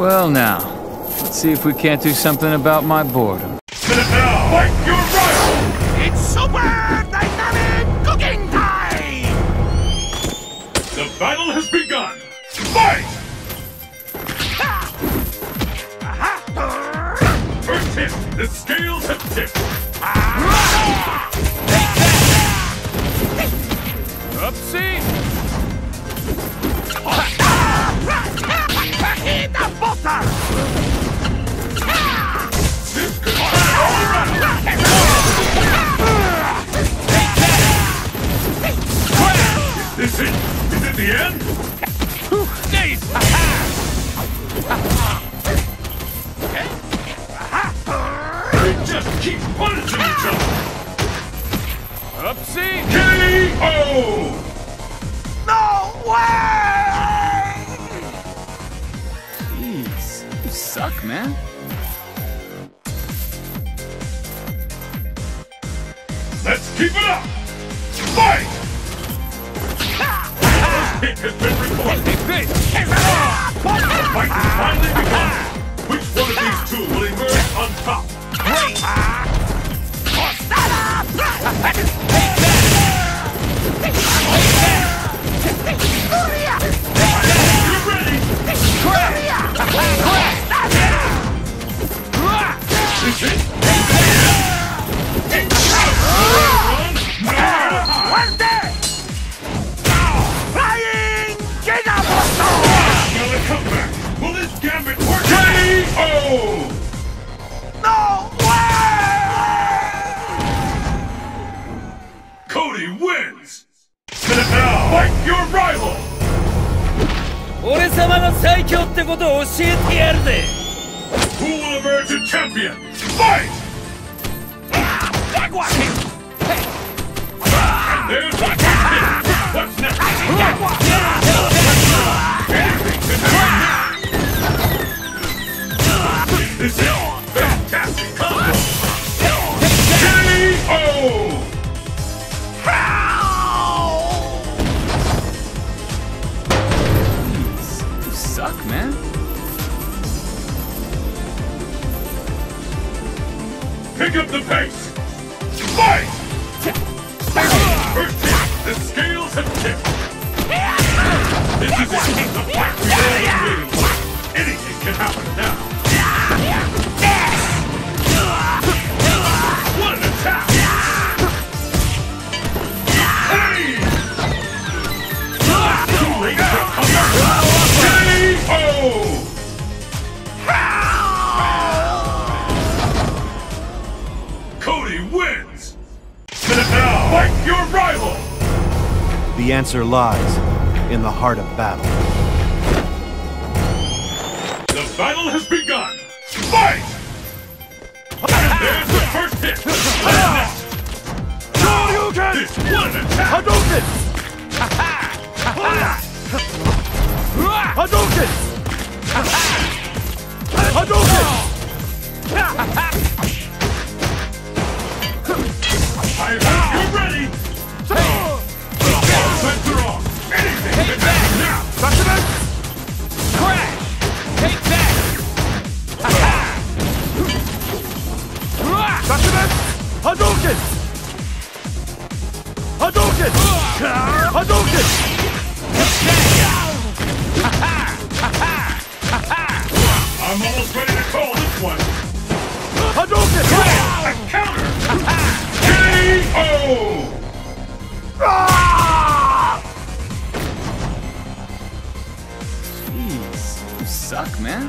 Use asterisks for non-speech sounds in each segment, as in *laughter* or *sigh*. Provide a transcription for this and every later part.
Well now, let's see if we can't do something about my boredom. Minute now! Fight your rival! It's super dynamic cooking time! The battle has begun! Fight! First hit, the scales have tipped. Upsie! Ah! Around. Is it? The end? They just keep punishing each other. Upsie! KO! No way! Suck, man. Let's keep it up! Fight! Hit has been recorded. Hey, bitch! The fight has finally begun. Which one of these two will emerge on top? You 俺様の最強ってことを教えてやるぜ。Pick up the pace! Fight! The scales have tipped. This is. The fight we've all. Anything can happen now. The answer lies in the heart of battle. The battle has begun! Fight! And there's the first hit! *laughs* What's next? This one attack! Hadouken! *laughs* Hadouken! Hadouken! Hadouken! Hadouken! I'm almost ready to call this one! Hadouken! A counter! KO! Jeez, you suck, man.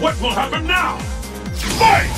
What will happen now? Fight!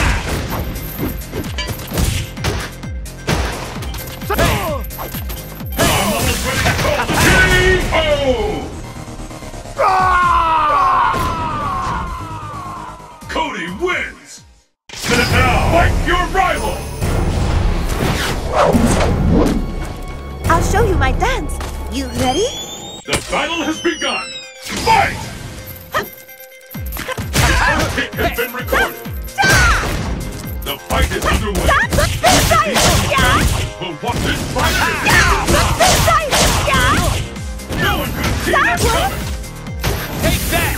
battle has begun! Fight! The first has been recorded. The fight is underway. This fighter is No one could seen that coming! Take that!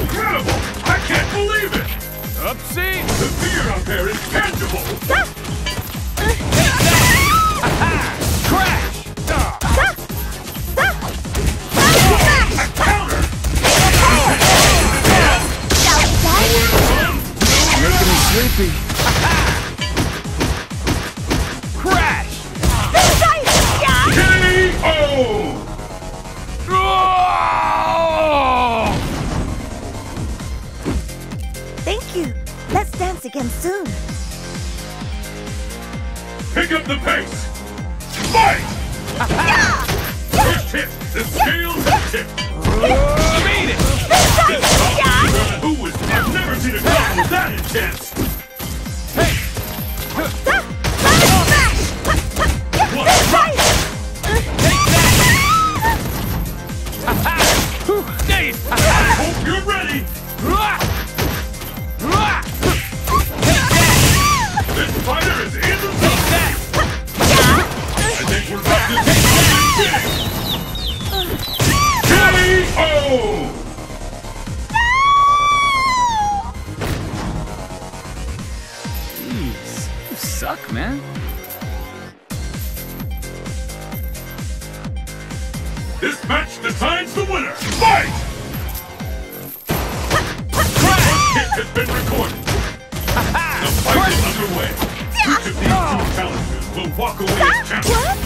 Incredible! I can't believe it! Upsie! The fear out there is tangible! Soon. Pick up the pace! Fight! First hit! The scales have tipped! Beat it! This combo is on who is... I've never seen a combo that intense! Suck, man. This match decides the winner! Fight! First hit has been recorded. The fight is underway. Each of these two challengers will walk away as champions.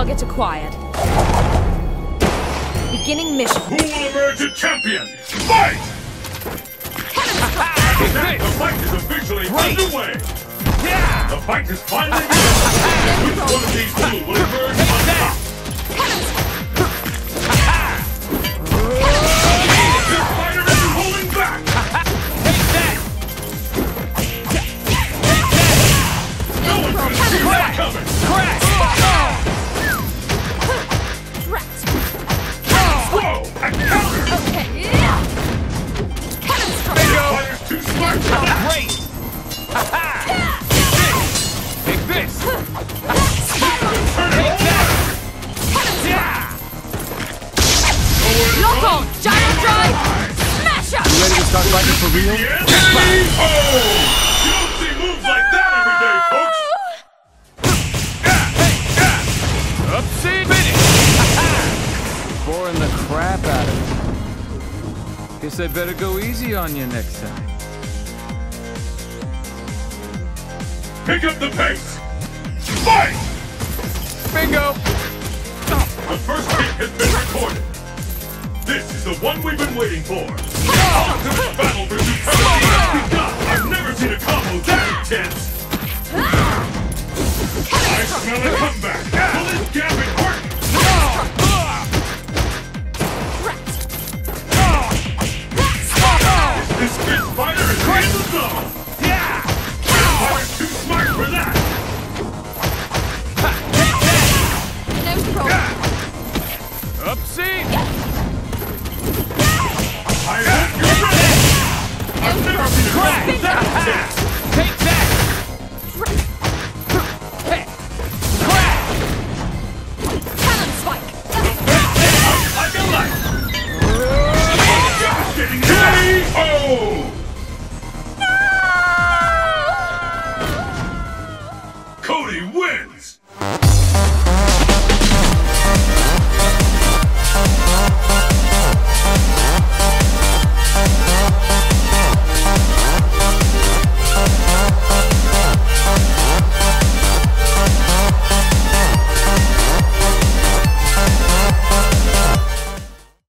Target acquired. Beginning mission. Who will emerge a champion? Fight! *laughs* the fight is officially underway. Yeah! The fight is finally begun. *laughs* Which one of these two will emerge on top? Fighting for real? K.O. You don't see moves like that every day, folks. Boring the crap out of me. Guess I better go easy on you next time. Pick up the pace. Fight! Bingo! The first hit has been recorded. This is the one we've been waiting for. Ultimate battle for supremacy has begun. I've never seen a combo that intense. I smell a comeback. Will this gambit